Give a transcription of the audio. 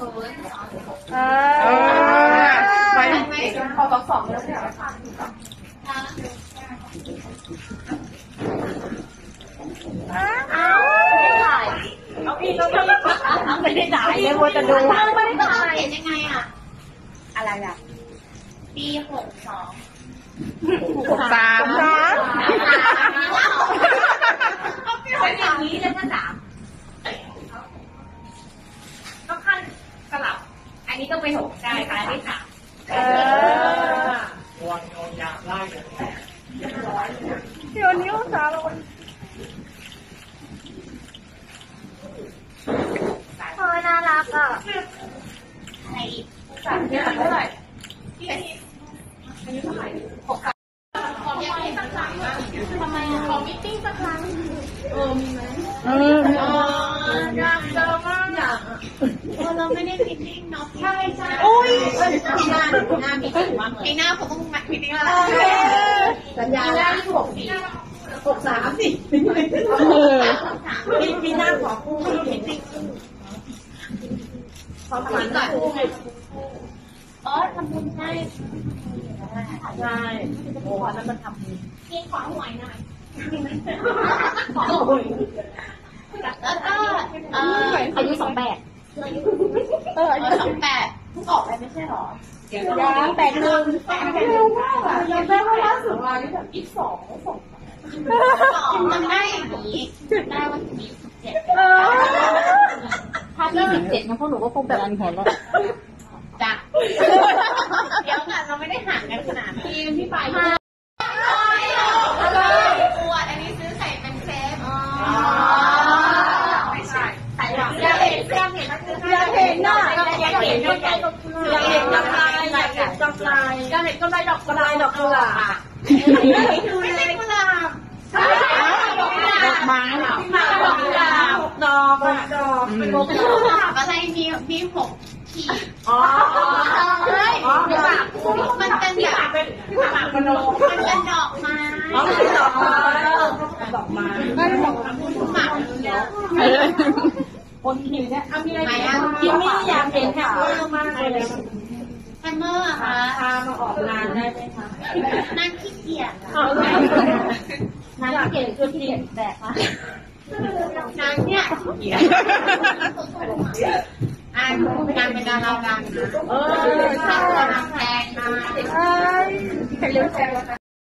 เอเอออไปไม่พอสองสองแล้วเนี่ยอ้าวไม่ได้ถ่ายเอาพี่ต้องไม่ได้จ่ายเลยวัวจะดูไม่ได้ถ่ายเขียนยังไงอะ อะไรอะ ปีหกสอง หกสาม สาม เป็นอย่างนี้แล้วก็สาม ก็ขั้นสลับ อันนี้ต้อง ไปหกใช่ค่ะอันนี้สามเออวันเอายาไล่กันแตกเดี๋ยวนิ้วสาวเราพอน่ารักอะอะไรอีกสามเนี่ยเท่าไหร่ของยังไม่สักครั้งทำไมอะของมิทติ้งสักครั้งเอออ๋ออยากเจอมากอยากเออเรา ไม่ได้มิทติ้งเนาะใช่ใช่อุ้ยปีหน้าหน้ามีติ้งมากเลยปีหน้าผมต้องมามิทติ้งแล้วล่ะสัญญาได้หกสี่หกสามสิเออปีปีหน้าขอคู่มิตติ้งขอผ่านก่อนอ๋อทำบุญให้ใช่โอ้อันนั้นมันทำพี่ขอหวยหน่อยขอหวยแล้วก็เอ่ออายุสองแปด เอออายุสองแปดเพิ่งออกไปไม่ใช่หรอยังแปดหนึ่งเร็วมากอะยังได้ว่าล่าสุดมาที่แบบยี่สิบสองสองมันได้อย่างนี้ได้วันที่สิบเจ็ดเออถ้าที่สิบเจ็ดงั้นพวกหนูก็คงแบบดันหัวเราะจ้ะเดี๋ยวกันเราไม่ได้ห่างกันขนาดนี้พี่ไปมาปวดอันนี้ซื้อใส่เป็นเซฟอ๋อไม่ใช่ใส่แบบอยากเห็นอยากเห็น อยากเห็นน่ะ อยากเห็นอยากเห็นอยากเห็นกำไรอยากเห็นกำไรอยากเห็นกำไรดอกกำไรดอกกุหลาบไม่ใช่กุหลาบดอกไม้ดอกกุหลาบดอกดอะดอกเป็นกุหลาบอะไรมีมีหกขีดอ๋อเฮ้ยอ๋อมันเป็นแบบเป็นหมากเป็นโนมันเป็นดอกไม้ อ๋อเป็นดอกไม้ดอกไม้ หมากเนี่ย เออ คนหิวเนี่ยมีอะไรไหนอะอะกินไม่อยากเห็นค่ะเยอะมากเลยแฮมเมอร์อะคะพามาออกงานได้ไหมคะนั่งขี้เกียจเอาเลยนายเก่งคือเก่งแบกนะนางเนี่ยอ่านนางเป็นดาราดังนะเออค่าตัวนางแพงนะเอ้ยใครเลี้ยงแซงแล้ว